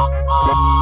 Oh!